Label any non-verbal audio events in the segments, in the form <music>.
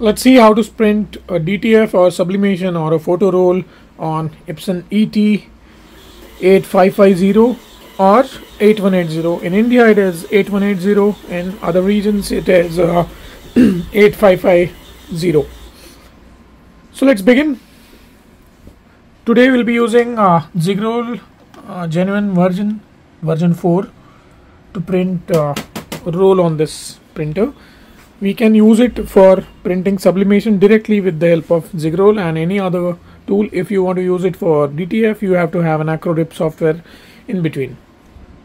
Let's see how to print a DTF or sublimation or a photo roll on Epson ET8550 or 8180. In India it is 8180, in other regions it is uh, <clears throat> 8550. So let's begin. Today we'll be using uh, Ziggroll uh, genuine version version 4 to print uh, roll on this printer we can use it for printing sublimation directly with the help of Ziggroll and any other tool. If you want to use it for DTF you have to have an AcroRip software in between.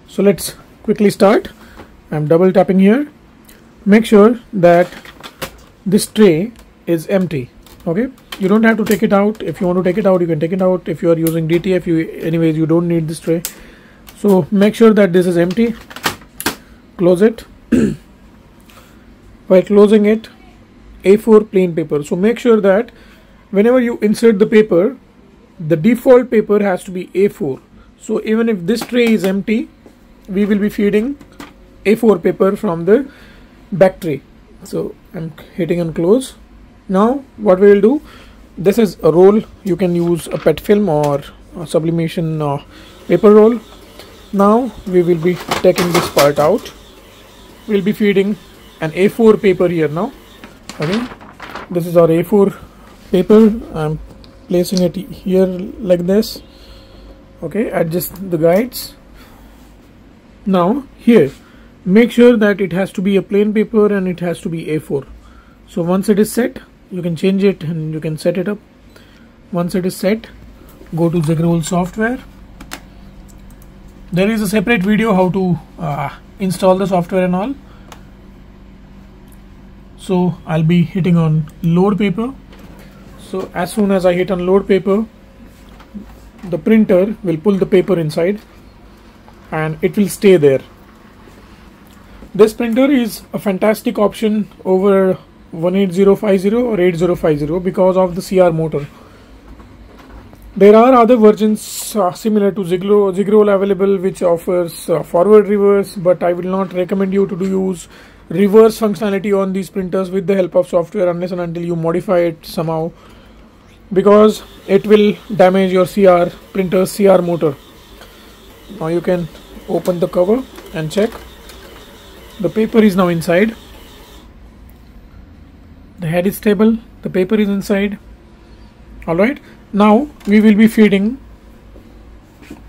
So let's quickly start. I'm double tapping here. Make sure that this tray is empty. Okay? You don't have to take it out. If you want to take it out you can take it out. If you are using DTF you anyways you don't need this tray. So make sure that this is empty. Close it <clears throat> by closing it A4 plain paper. So make sure that whenever you insert the paper the default paper has to be A4 so even if this tray is empty we will be feeding A4 paper from the back tray. So I'm hitting on close. Now what we will do this is a roll. You can use a pet film or sublimation uh, paper roll. Now we will be taking this part out. We'll be feeding an A4 paper here now. Okay. This is our A4 paper. I'm placing it here like this. Okay. Adjust the guides. Now here make sure that it has to be a plain paper and it has to be A4 so once it is set you can change it and you can set it up. Once it is set go to Ziggroll software. There is a separate video how to uh, install the software and all so I'll be hitting on load paper. So as soon as I hit on load paper the printer will pull the paper inside and it will stay there. This printer is a fantastic option over 18050 or 8050 because of the CR motor. There are other versions uh, similar to Ziggroll available which offers uh, forward reverse but I will not recommend you to use reverse functionality on these printers with the help of software unless and until you modify it somehow because it will damage your CR printer's CR motor. Now you can open the cover and check. The paper is now inside. The head is stable. The paper is inside. Alright now we will be feeding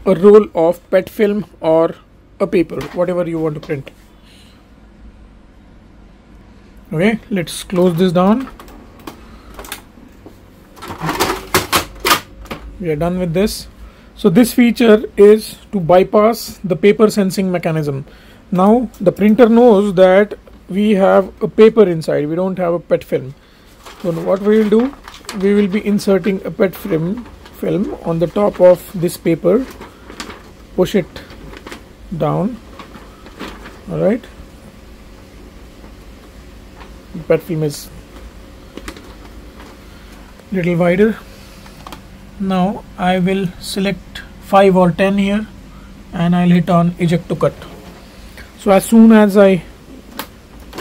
a roll of pet film or a paper whatever you want to print okay let's close this down. We are done with this. So this feature is to bypass the paper sensing mechanism. Now the printer knows that we have a paper inside. We don't have a pet film. So what we will do we will be inserting a pet film film on the top of this paper. Push it down. All right pet film is little wider. Now I will select 5 or 10 here and I'll hit on eject to cut. So as soon as I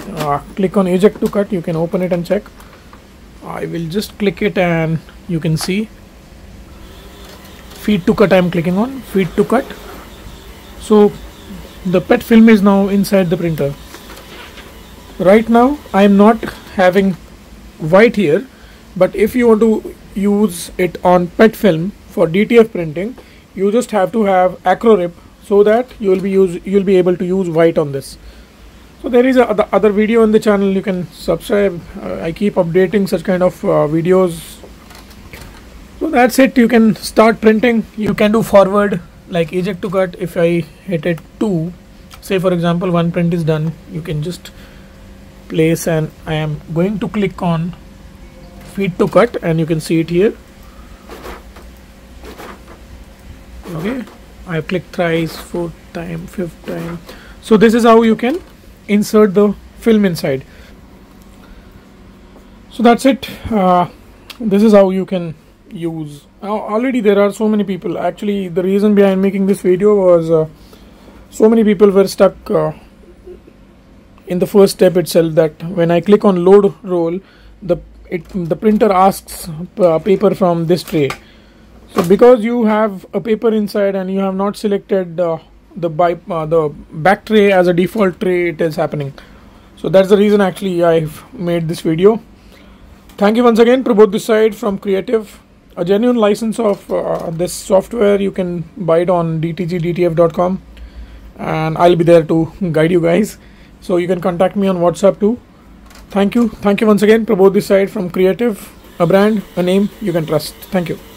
uh, click on eject to cut you can open it and check. I will just click it and you can see. Feed to cut I am clicking on. Feed to cut. So the pet film is now inside the printer right now I am not having white here but if you want to use it on pet film for DTF printing you just have to have AcroRip so that you will be use you'll be able to use white on this. So there is a the other video on the channel. You can subscribe. Uh, I keep updating such kind of uh, videos. So that's it. You can start printing. You can do forward like eject to cut. If I hit it 2 say for example one print is done you can just place and I am going to click on feed to cut and you can see it here. Okay I have clicked thrice fourth time fifth time. So this is how you can insert the film inside. So that's it. Uh, this is how you can use. Uh, already there are so many people. Actually the reason behind making this video was uh, so many people were stuck uh, in the first step itself that when I click on load roll the it the printer asks uh, paper from this tray. So because you have a paper inside and you have not selected uh, the by uh, the back tray as a default tray it is happening. So that's the reason actually I've made this video. Thank you once again Prabodh this side from creative. A genuine license of uh, this software you can buy it on dtgdtf.com and I'll be there to guide you guys so you can contact me on WhatsApp too. Thank you. Thank you once again Prabodh this side from creative a brand a name you can trust. Thank you